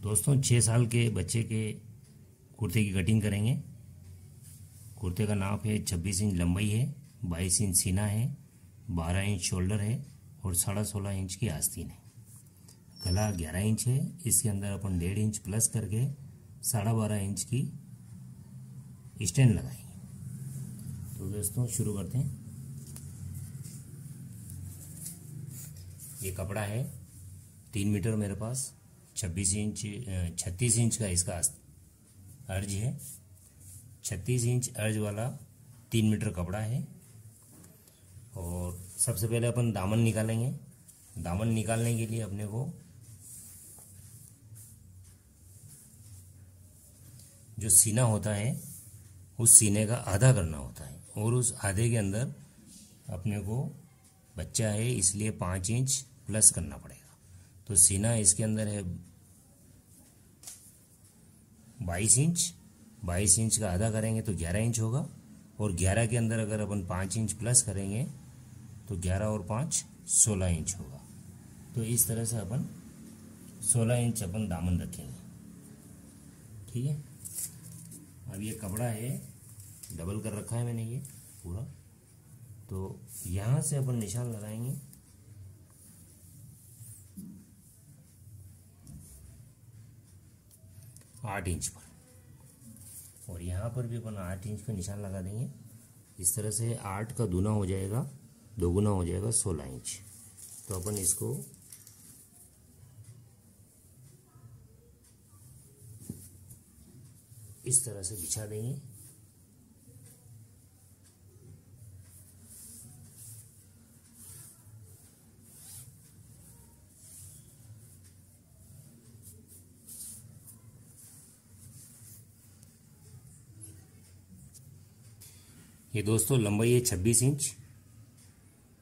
दोस्तों छः साल के बच्चे के कुर्ते की कटिंग करेंगे। कुर्ते का नाप है छब्बीस इंच लंबाई है, बाईस इंच सीना है, बारह इंच शोल्डर है और साढ़ा सोलह इंच की आस्तीन है। गला ग्यारह इंच है, इसके अंदर अपन डेढ़ इंच प्लस करके साढ़ा बारह इंच की स्टैंड लगाएँगे। तो दोस्तों, शुरू करते हैं। ये कपड़ा है, तीन मीटर मेरे पास। छब्बीस इंच छत्तीस इंच का इसका अर्ज़ है। छत्तीस इंच अर्ज़ वाला तीन मीटर कपड़ा है। और सबसे पहले अपन दामन निकालेंगे। दामन निकालने के लिए अपने को जो सीना होता है, उस सीने का आधा करना होता है। और उस आधे के अंदर अपने को बच्चा है, इसलिए पाँच इंच प्लस करना पड़ेगा। तो सीना इसके अंदर है बाईस इंच बाईस इंच का आधा करेंगे तो ग्यारह इंच होगा और ग्यारह के अंदर अगर अपन पाँच इंच प्लस करेंगे तो ग्यारह और पाँच सोलह इंच होगा। तो इस तरह से अपन सोलह इंच अपन दामन रखेंगे। ठीक है? अब ये कपड़ा है डबल कर रखा है मैंने ये पूरा। तो यहाँ से अपन निशान लगाएँगे। आठ इंच पर। और यहाँ पर भी अपन आठ इंच पर निशान लगा देंगे। इस तरह से आठ का दूना हो जाएगा, दोगुना हो जाएगा सोलह इंच। तो अपन इसको इस तरह से बिछा देंगे। ये दोस्तों लंबाई है छब्बीस इंच।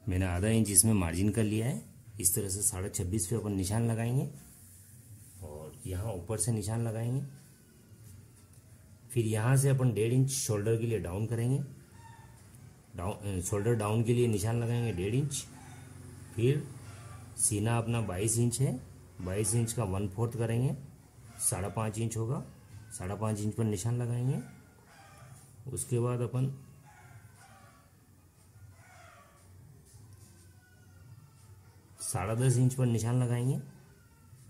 मैंने आधा इंच इसमें मार्जिन कर लिया है। इस तरह से साढ़े छब्बीस पे अपन निशान लगाएँगे और यहाँ ऊपर से निशान लगाएँगे। फिर यहाँ से अपन डेढ़ इंच शोल्डर के लिए डाउन करेंगे। डाउन शोल्डर डाउन के लिए निशान लगाएँगे डेढ़ इंच। फिर सीना अपना बाईस इंच है। बाईस इंच का वन फोर्थ करेंगे। साढ़े पाँच इंच होगा। साढ़े पाँच इंच पर निशान लगाएँगे। उसके बाद अपन साढ़े दस इंच पर निशान लगाएँगे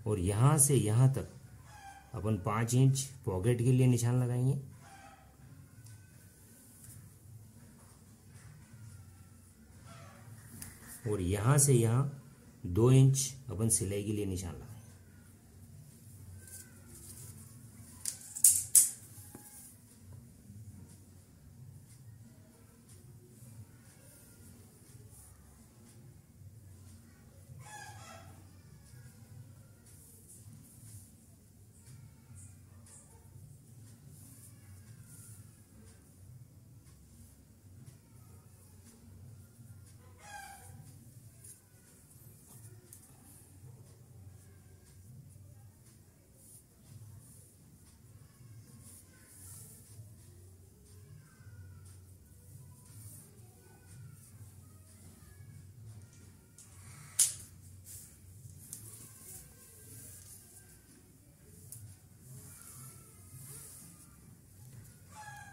और यहाँ से यहाँ तक अपन पाँच इंच पॉकेट के लिए निशान लगाएँगे। और यहाँ से यहाँ दो इंच अपन सिलाई के लिए निशान लगाएँगे।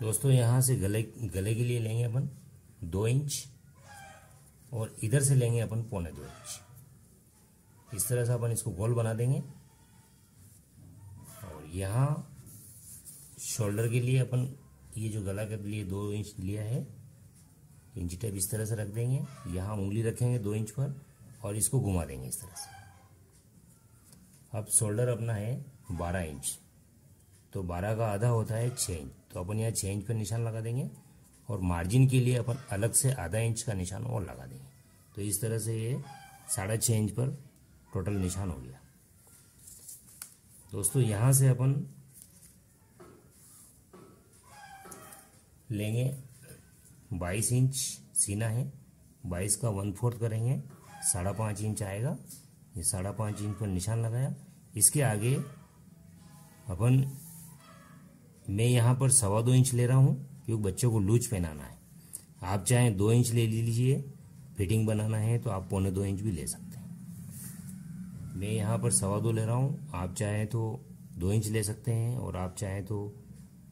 दोस्तों, यहाँ से गले गले के लिए लेंगे अपन दो इंच और इधर से लेंगे अपन पौने दो इंच। इस तरह से अपन इसको गोल बना देंगे। और यहाँ शोल्डर के लिए अपन ये जो गला के लिए दो इंच लिया है, इंच टेप इस तरह से रख देंगे। यहाँ उंगली रखेंगे दो इंच पर और इसको घुमा देंगे इस तरह से। अब शोल्डर अपना है बारह इंच। तो बारह का आधा होता है छः इंच। तो अपन यहाँ छः इंच पर निशान लगा देंगे और मार्जिन के लिए अपन अलग से आधा इंच का निशान और लगा देंगे। तो इस तरह से ये साढ़े छः इंच पर टोटल निशान हो गया। दोस्तों, यहाँ से अपन लेंगे बाईस इंच सीना है। बाईस का वन फोर्थ करेंगे, साढ़ा पाँच इंच आएगा। ये साढ़ा पाँच इंच पर निशान लगाया। इसके आगे अपन मैं यहाँ पर सवा दो इंच ले रहा हूँ, क्योंकि बच्चों को लूज पहनाना है। आप चाहें दो इंच ले लीजिए, फिटिंग बनाना है तो आप पौने दो इंच भी ले सकते हैं। मैं यहाँ पर सवा दो ले रहा हूँ, आप चाहें तो दो इंच ले सकते हैं और आप चाहें तो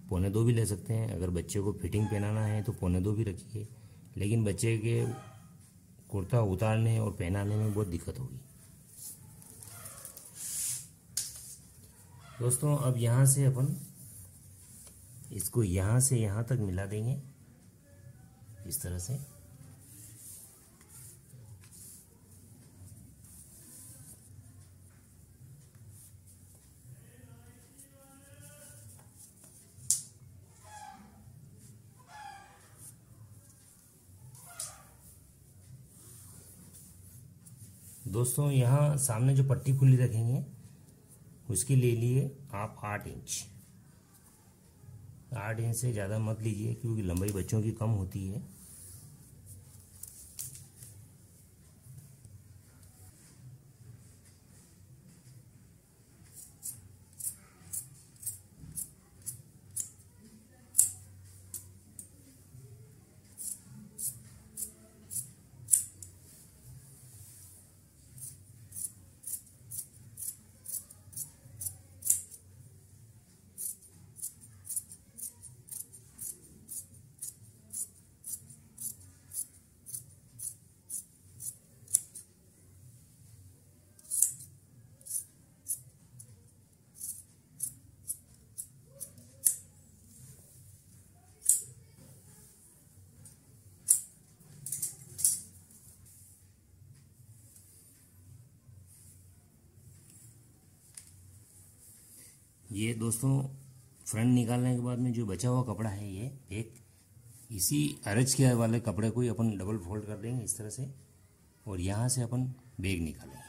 पौने दो भी ले सकते हैं। अगर बच्चे को फिटिंग पहनाना है तो पौने दो भी रखिए, लेकिन बच्चे के कुर्ता उतारने और पहनाने में बहुत दिक्कत होगी। दोस्तों, अब यहाँ से अपन इसको यहाँ से यहाँ तक मिला देंगे। इस तरह से। दोस्तों, यहाँ सामने जो पट्टी खुली रखेंगे, उसके ले लिए आप आठ इंच। आठ इंच से ज़्यादा मत लीजिए क्योंकि लंबाई बच्चों की कम होती है। ये दोस्तों फ्रंट निकालने के बाद में जो बचा हुआ कपड़ा है ये, एक इसी अरज के वाले कपड़े को ही अपन डबल फोल्ड कर देंगे इस तरह से और यहाँ से अपन बैग निकालेंगे।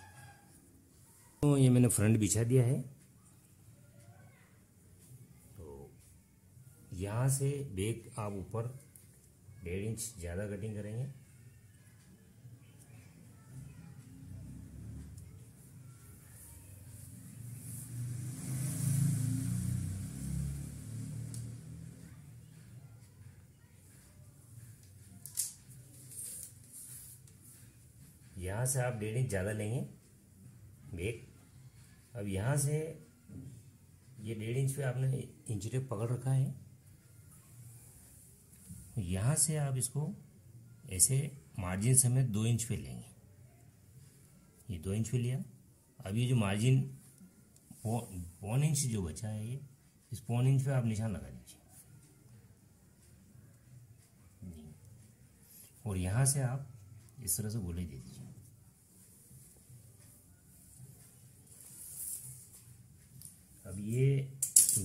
तो ये मैंने फ्रंट बिछा दिया है। तो यहाँ से बैग आप ऊपर डेढ़ इंच ज़्यादा कटिंग करेंगे। यहाँ से आप डेढ़ इंच ज़्यादा लेंगे बेग अब यहाँ से ये डेढ़ इंच पे आपने इंच टेप पकड़ रखा है। यहाँ से आप इसको ऐसे मार्जिन समेत दो इंच पे लेंगे। ये दो इंच पे लिया। अब ये जो मार्जिन पौन इंच जो बचा है ये, इस पौन इंच पे आप निशान लगा दीजिए। और यहाँ से आप इस तरह से गोले दे दीजिए।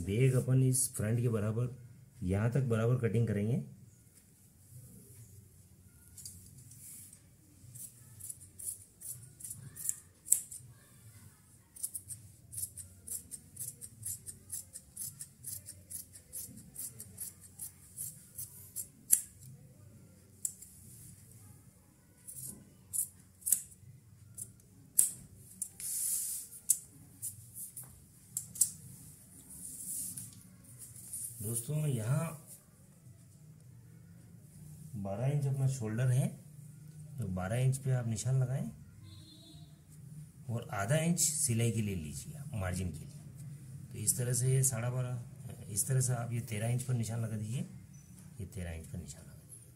बैग अपन इस फ्रंट के बराबर यहाँ तक बराबर कटिंग करेंगे। दोस्तों, यहाँ बारह इंच अपना शोल्डर है। तो बारह इंच पे आप निशान लगाएँ और आधा इंच सिलाई के लिए लीजिए आप, मार्जिन के लिए। तो इस तरह से ये साढ़ा बारह, इस तरह से आप ये तेरह इंच पर निशान लगा दीजिए, ये तेरह इंच पर निशान लगा दीजिए।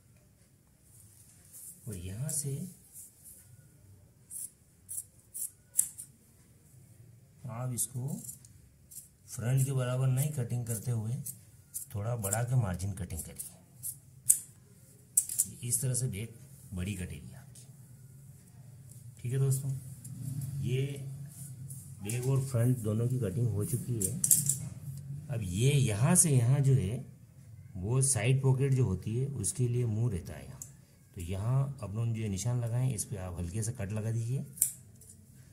और यहाँ से आप इसको फ्रंट के बराबर नहीं कटिंग करते हुए थोड़ा बढ़ा के मार्जिन कटिंग करिए इस तरह से बेग बड़ी कटेगी आपकी। ठीक है दोस्तों? ये बेग और फ्रंट दोनों की कटिंग हो चुकी है। अब ये यहाँ से यहाँ जो है, वो साइड पॉकेट जो होती है, उसके लिए मुँह रहता है यहाँ। तो यहाँ अपन जो निशान लगाएँ, इस पर आप हल्के से कट लगा दीजिए,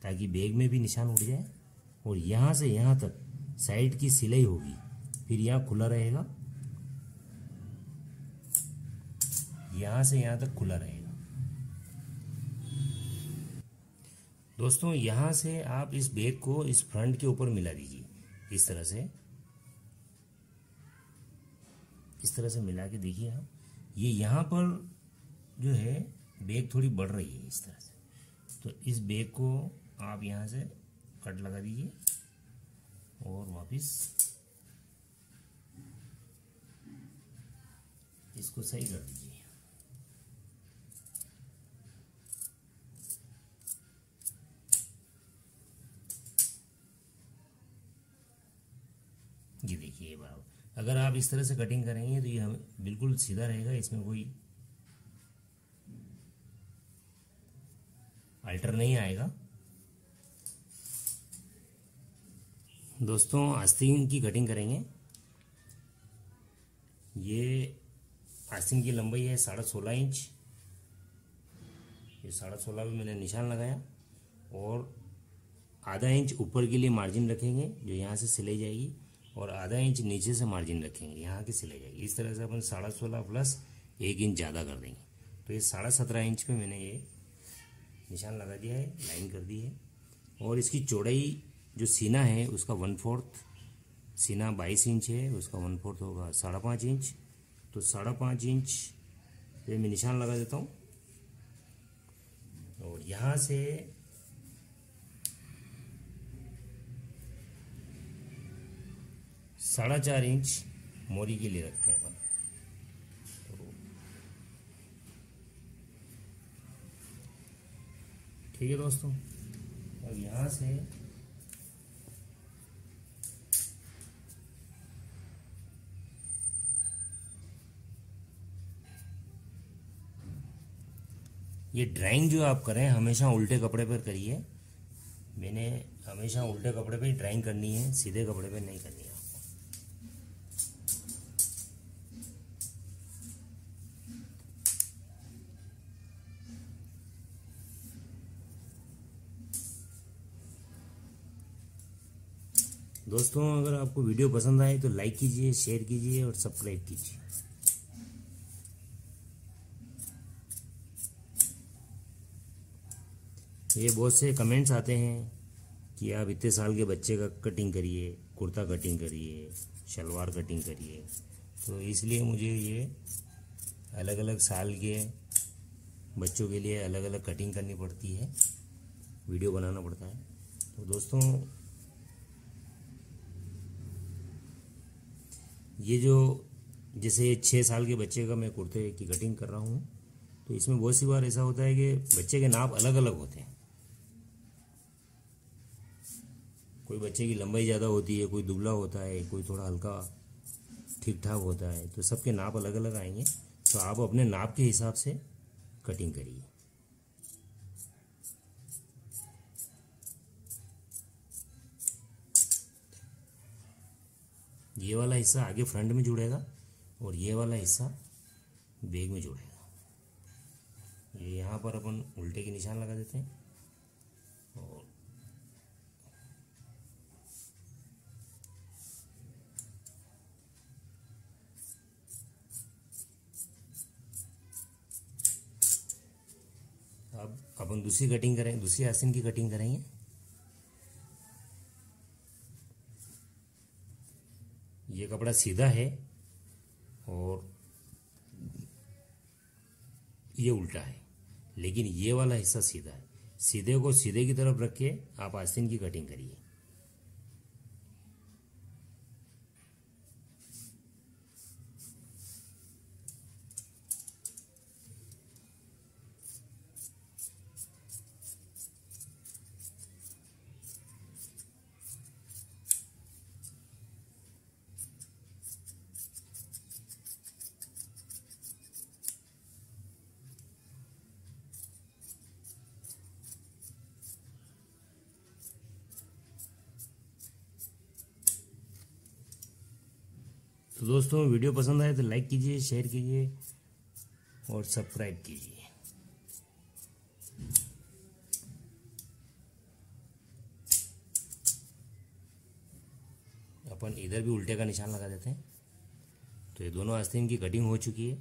ताकि बैग में भी निशान उठ जाए, और यहाँ से यहाँ तक साइड की सिलाई होगी। फिर यहाँ खुला रहेगा। यहाँ से यहाँ तक खुला रहेगा। दोस्तों, यहाँ से आप इस बैग को इस फ्रंट के ऊपर मिला दीजिए। इस तरह से। इस तरह से मिला के देखिए आप। ये यहाँ पर जो है, बैग थोड़ी बढ़ रही है इस तरह से। तो इस बैग को आप यहाँ से कट लगा दीजिए और वापिस इसको सही कर दीजिए। ये देखिए बराबर अगर आप इस तरह से कटिंग करेंगे तो ये हमें बिल्कुल सीधा रहेगा, इसमें कोई अल्टर नहीं आएगा। दोस्तों आस्तीन की कटिंग करेंगे। ये आस्तीन की लंबाई है साढ़े सोलह इंच। ये साढ़े सोलह में मैंने निशान लगाया और आधा इंच ऊपर के लिए मार्जिन रखेंगे, जो यहाँ से सिलाई जाएगी, और आधा इंच नीचे से मार्जिन रखेंगे, यहाँ की सिलाई जाएगी। इस तरह से अपन साढ़े सोलह प्लस एक इंच ज़्यादा कर देंगे। तो ये साढ़े सत्रह इंच पे मैंने ये निशान लगा दिया है, लाइन कर दी है। और इसकी चौड़ाई जो सीना है, उसका वन फोर्थ सीना बाईस इंच है, उसका वन फोर्थ होगा साढ़े पाँच इंच। तो साढ़े पाँच इंच पे मैं निशान लगा देता हूँ। और यहाँ से साढ़ा चार इंच मोरी के लिए रखते हैं अपन। ठीक है दोस्तों, अब यहाँ से ये ड्राइंग जो आप करें, हमेशा उल्टे कपड़े पर करिए। मैंने हमेशा उल्टे कपड़े पे ड्राइंग करनी है, सीधे कपड़े पे नहीं करनी है दोस्तों, अगर आपको वीडियो पसंद आए तो लाइक कीजिए शेयर कीजिए और सब्सक्राइब कीजिए। ये बहुत से कमेंट्स आते हैं कि आप इतने साल के बच्चे का कटिंग करिए, कुर्ता कटिंग करिए शलवार कटिंग करिए। तो इसलिए मुझे ये अलग अलग साल के बच्चों के लिए अलग अलग कटिंग करनी पड़ती है वीडियो बनाना पड़ता है। तो दोस्तों, ये जो जैसे छः साल के बच्चे का मैं कुर्ते की कटिंग कर रहा हूँ तो इसमें बहुत सी बार ऐसा होता है कि बच्चे के नाप अलग अलग होते हैं। कोई बच्चे की लंबाई ज़्यादा होती है, कोई दुबला होता है, कोई थोड़ा हल्का ठीक ठाक होता है तो सबके नाप अलग अलग आएँगे। तो आप अपने नाप के हिसाब से कटिंग करिए। ये वाला हिस्सा आगे फ्रंट में जुड़ेगा और ये वाला हिस्सा बैग में जुड़ेगा। ये यहाँ पर अपन उल्टे के निशान लगा देते हैं। अपन दूसरी कटिंग करें, दूसरी आसन की कटिंग करेंगे ये। कपड़ा सीधा है और ये उल्टा है, लेकिन ये वाला हिस्सा सीधा है। सीधे को सीधे की तरफ़ रख के आप आस्तीन की कटिंग करिए। तो दोस्तों, वीडियो पसंद आए तो लाइक कीजिए शेयर कीजिए और सब्सक्राइब कीजिए। अपन इधर भी उल्टे का निशान लगा देते हैं। तो ये दोनों आस्तीन की कटिंग हो चुकी है।